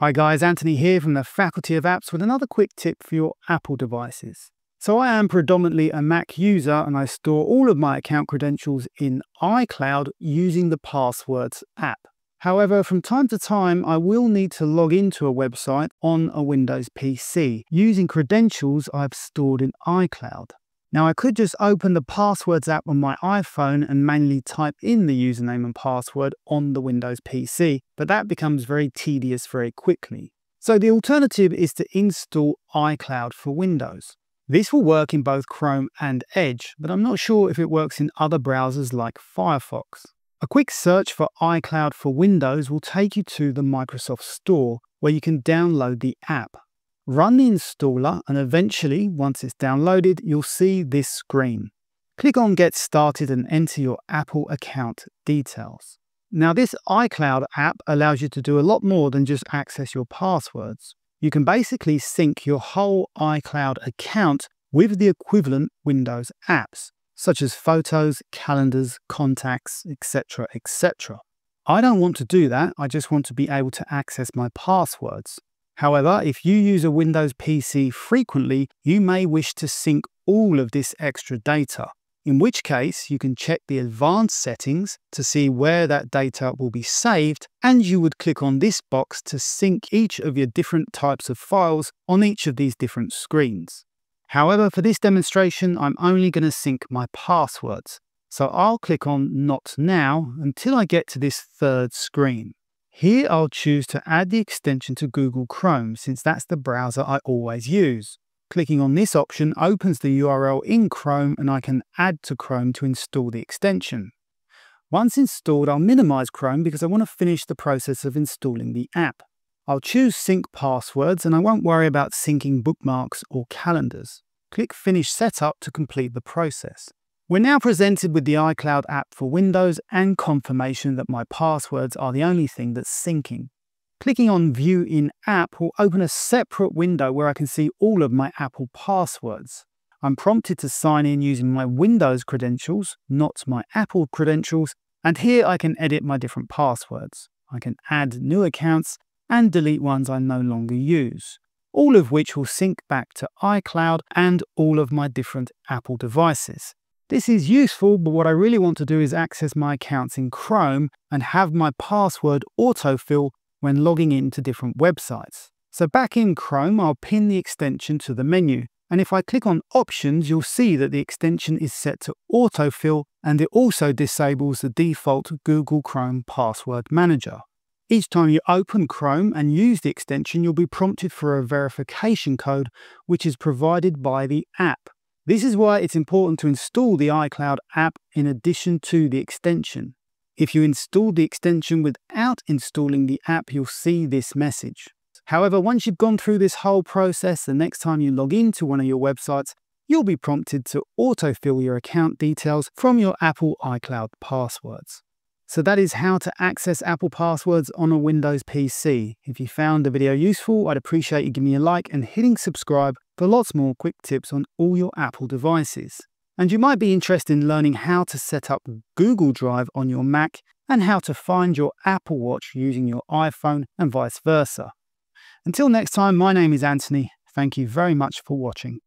Hi guys, Anthony here from the Faculty of Apps with another quick tip for your Apple devices. So I am predominantly a Mac user and I store all of my account credentials in iCloud using the Passwords app. However, from time to time, I will need to log into a website on a Windows PC using credentials I've stored in iCloud. Now I could just open the Passwords app on my iPhone and manually type in the username and password on the Windows PC, but that becomes very tedious very quickly. So the alternative is to install iCloud for Windows. This will work in both Chrome and Edge, but I'm not sure if it works in other browsers like Firefox. A quick search for iCloud for Windows will take you to the Microsoft Store, where you can download the app. Run the installer and eventually, once it's downloaded, you'll see this screen. Click on Get Started and enter your Apple account details. Now this iCloud app allows you to do a lot more than just access your passwords. You can basically sync your whole iCloud account with the equivalent Windows apps, such as photos, calendars, contacts, etc. etc. I don't want to do that, I just want to be able to access my passwords. However, if you use a Windows PC frequently, you may wish to sync all of this extra data, in which case you can check the advanced settings to see where that data will be saved, and you would click on this box to sync each of your different types of files on each of these different screens. However, for this demonstration, I'm only going to sync my passwords. So I'll click on Not Now until I get to this third screen. Here I'll choose to add the extension to Google Chrome since that's the browser I always use. Clicking on this option opens the URL in Chrome and I can add to Chrome to install the extension. Once installed, I'll minimize Chrome because I want to finish the process of installing the app. I'll choose Sync Passwords and I won't worry about syncing bookmarks or calendars. Click Finish Setup to complete the process. We're now presented with the iCloud app for Windows and confirmation that my passwords are the only thing that's syncing. Clicking on View in App will open a separate window where I can see all of my Apple passwords. I'm prompted to sign in using my Windows credentials, not my Apple credentials, and here I can edit my different passwords. I can add new accounts and delete ones I no longer use, all of which will sync back to iCloud and all of my different Apple devices. This is useful, but what I really want to do is access my accounts in Chrome and have my password autofill when logging into different websites. So back in Chrome, I'll pin the extension to the menu. And if I click on Options, you'll see that the extension is set to autofill and it also disables the default Google Chrome Password Manager. Each time you open Chrome and use the extension, you'll be prompted for a verification code which is provided by the app. This is why it's important to install the iCloud app in addition to the extension. If you install the extension without installing the app, you'll see this message. However, once you've gone through this whole process, the next time you log into one of your websites, you'll be prompted to autofill your account details from your Apple iCloud passwords. So that is how to access Apple passwords on a Windows PC. If you found the video useful, I'd appreciate you giving me a like and hitting subscribe for lots more quick tips on all your Apple devices. And you might be interested in learning how to set up Google Drive on your Mac and how to find your Apple Watch using your iPhone and vice versa. Until next time, my name is Anthony. Thank you very much for watching.